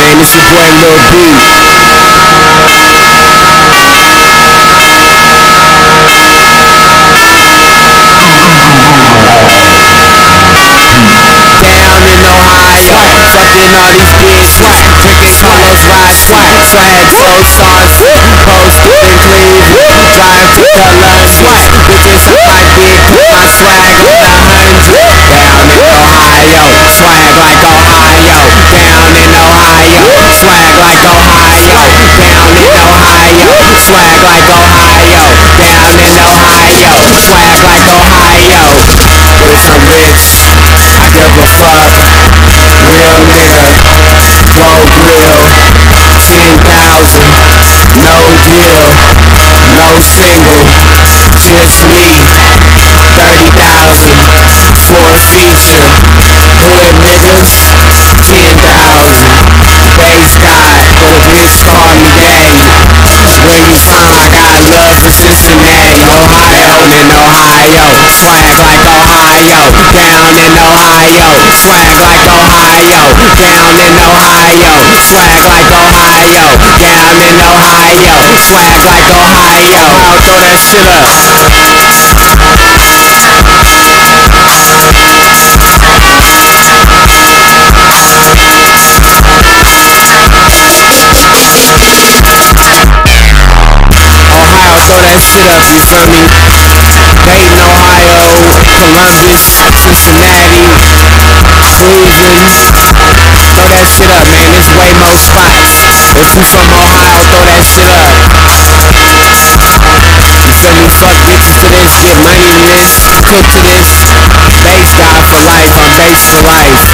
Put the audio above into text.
man? It's your boy Lil B. Down in Ohio, fucking all these bitches, drinking Carlo Rossi swag, swag so saucy, posted in Cleveland, drive to Columbus, bitches suck my dick, my swag like Ohio, down in Ohio, swag like Ohio, swag like Ohio, down in Ohio, swag like Ohio, down in Ohio, swag like Ohio, down in Ohio, swag like Ohio. I'll throw that shit up. Ohio, throw that shit up, you feel me? You from Ohio, throw that shit up. You feel me? Fuck bitches to this, get money to this, cook to this. Base guy for life, I'm base for life.